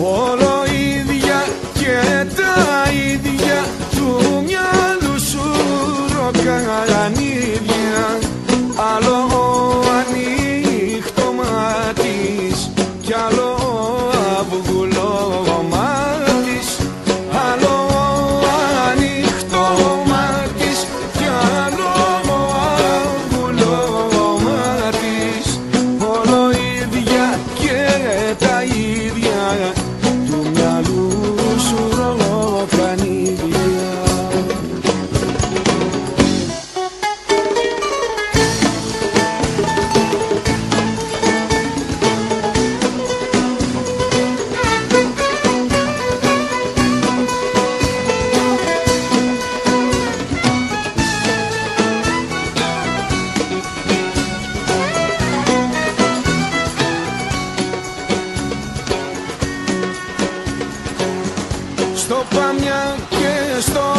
Όλο ίδια και τα ίδια του μυαλού σου Το Παμιά και στο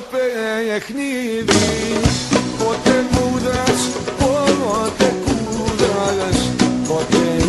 παιχνίδι. Ποτέ κούδας, ποτέ κούδας, ποτέ